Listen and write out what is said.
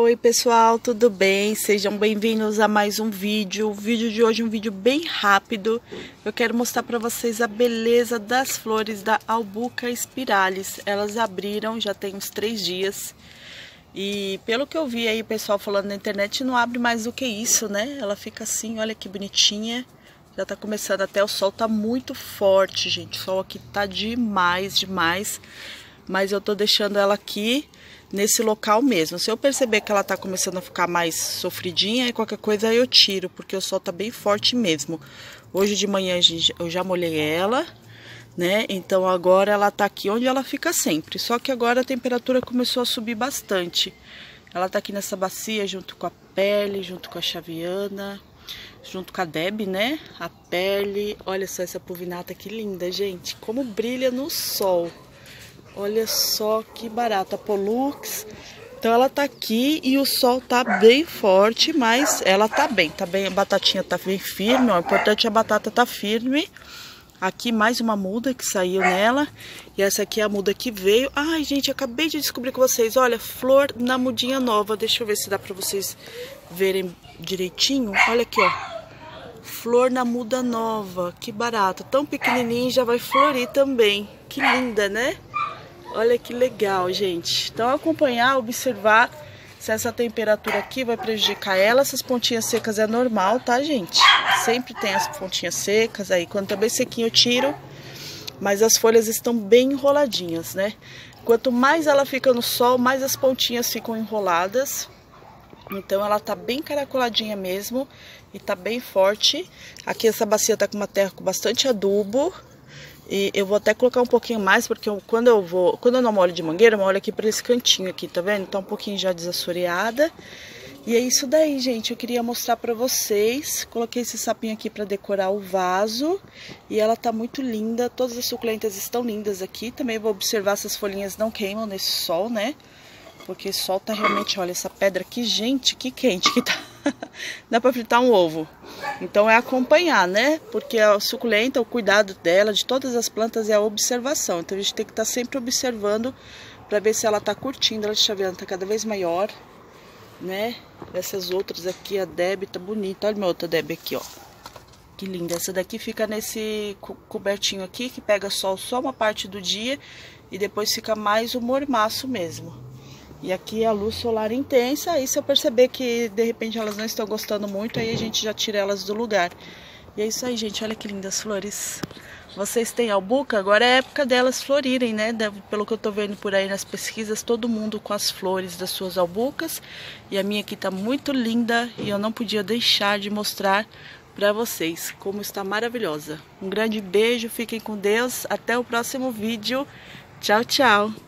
Oi pessoal, tudo bem? Sejam bem-vindos a mais um vídeo. O vídeo de hoje é um vídeo bem rápido. Eu quero mostrar para vocês a beleza das flores da Albuca Spiralis. Elas abriram já tem uns três dias. E pelo que eu vi aí pessoal falando na internet, não abre mais do que isso, né? Ela fica assim, olha que bonitinha. Já tá começando até, o sol tá muito forte, gente. O sol aqui tá demais, demais. Mas eu tô deixando ela aqui nesse local mesmo. Se eu perceber que ela tá começando a ficar mais sofridinha, qualquer coisa eu tiro, porque o sol tá bem forte mesmo. Hoje de manhã eu já molhei ela, né? Então agora ela tá aqui onde ela fica sempre. Só que agora a temperatura começou a subir bastante. Ela tá aqui nessa bacia junto com a pele, junto com a chaviana, junto com a Deb, né? A pele. Olha só essa puvinata que linda, gente. Como brilha no sol. Olha só que barata, a Pollux. Então ela tá aqui e o sol tá bem forte, mas ela tá bem, tá bem, a batatinha tá bem firme, ó, o importante é a batata tá firme. Aqui mais uma muda que saiu nela, e essa aqui é a muda que veio. Ai, gente, acabei de descobrir com vocês, olha, flor na mudinha nova, deixa eu ver se dá pra vocês verem direitinho. Olha aqui, ó, flor na muda nova, que barata, tão pequenininha já vai florir também. Que linda, né? Olha que legal, gente. Então acompanhar, observar se essa temperatura aqui vai prejudicar ela. Essas pontinhas secas é normal, tá, gente? Sempre tem as pontinhas secas aí. Quando tá sequinho eu tiro, mas as folhas estão bem enroladinhas, né? Quanto mais ela fica no sol, mais as pontinhas ficam enroladas. Então ela tá bem caracoladinha mesmo e tá bem forte. Aqui essa bacia tá com uma terra com bastante adubo. E eu vou até colocar um pouquinho mais, porque eu, quando eu vou, quando eu não molho de mangueira, eu molho aqui para esse cantinho aqui, tá vendo? Tá um pouquinho já desassoreada. E é isso daí, gente. Eu queria mostrar para vocês. Coloquei esse sapinho aqui para decorar o vaso. E ela tá muito linda. Todas as suculentas estão lindas aqui. Também vou observar se as folhinhas não queimam nesse sol, né? Porque solta realmente, olha, essa pedra aqui, gente, que quente que tá. Dá pra fritar um ovo. Então é acompanhar, né? Porque a suculenta, o cuidado dela, de todas as plantas, é a observação. Então a gente tem que estar tá sempre observando para ver se ela tá curtindo. Ela de chaveirão tá cada vez maior, né? Essas outras aqui, a Deb tá bonita. Olha minha outra Deb aqui, ó. Que linda. Essa daqui fica nesse cobertinho aqui, que pega sol só uma parte do dia e depois fica mais o mormaço mesmo. E aqui a luz solar intensa, aí se eu perceber que de repente elas não estão gostando muito, aí a gente já tira elas do lugar. E é isso aí, gente, olha que lindas flores. Vocês têm albuca? Agora é época delas florirem, né? Pelo que eu tô vendo por aí nas pesquisas, todo mundo com as flores das suas albucas. E a minha aqui tá muito linda e eu não podia deixar de mostrar para vocês como está maravilhosa. Um grande beijo, fiquem com Deus, até o próximo vídeo. Tchau, tchau!